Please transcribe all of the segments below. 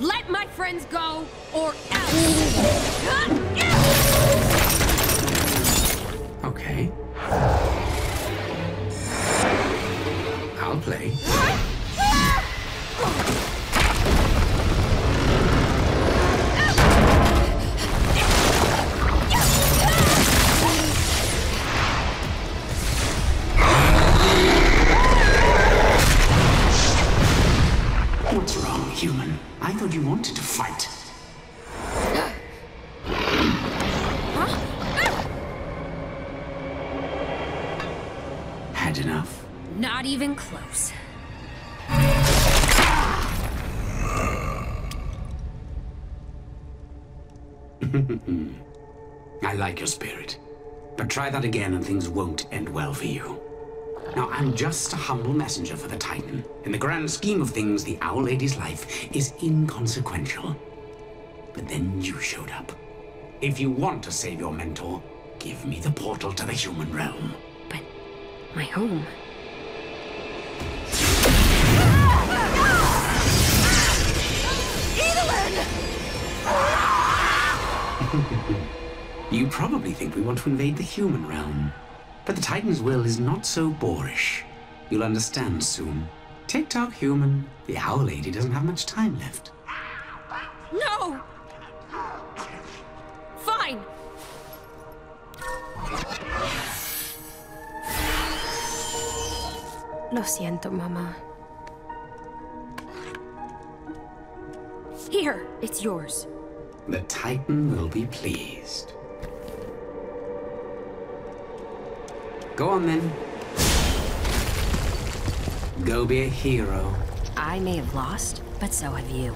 Let my friends go, or else! Okay. I'll play. What's wrong, human? I thought you wanted to fight. Had enough? Not even close. I like your spirit. But try that again and things won't end well for you. Now, I'm just a humble messenger for the Titan. In the grand scheme of things, the Owl Lady's life is inconsequential. But then you showed up. If you want to save your mentor, give me the portal to the human realm. But my home. You probably think we want to invade the human realm. But the Titan's will is not so boorish. You'll understand soon. Tick-tock, human. The Owl Lady doesn't have much time left. No! Fine! Lo siento, Mama. Here, it's yours. The Titan will be pleased. Go on then. Go be a hero. I may have lost, but so have you.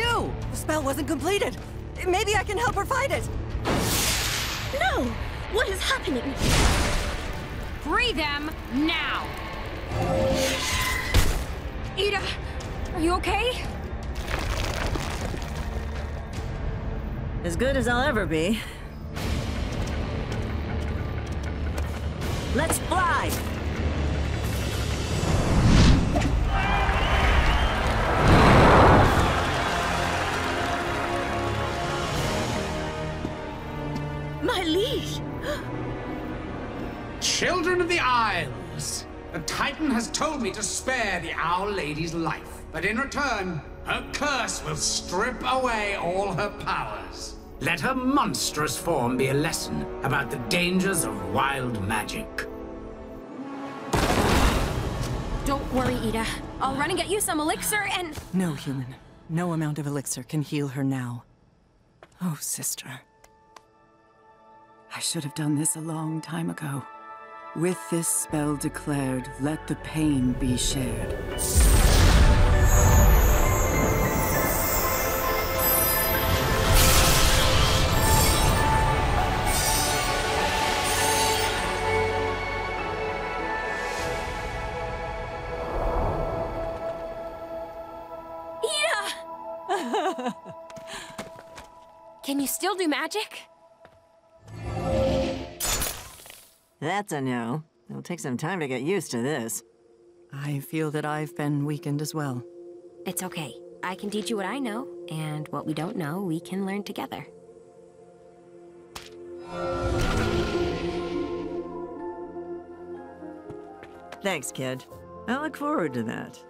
Do? The spell wasn't completed. Maybe I can help her fight it. No! What is happening? Free them now! Eda, are you okay? As good as I'll ever be. Let's fly! My liege! Children of the Isles! The Titan has told me to spare the Owl Lady's life, but in return, her curse will strip away all her powers. Let her monstrous form be a lesson about the dangers of wild magic. Don't worry, Eda. I'll run and get you some elixir and... No, human. No amount of elixir can heal her now. Oh, sister. I should have done this a long time ago. With this spell declared, let the pain be shared. Can you still do magic? That's a no. It'll take some time to get used to this. I feel that I've been weakened as well. It's okay. I can teach you what I know, and what we don't know, we can learn together. Thanks, kid. I look forward to that.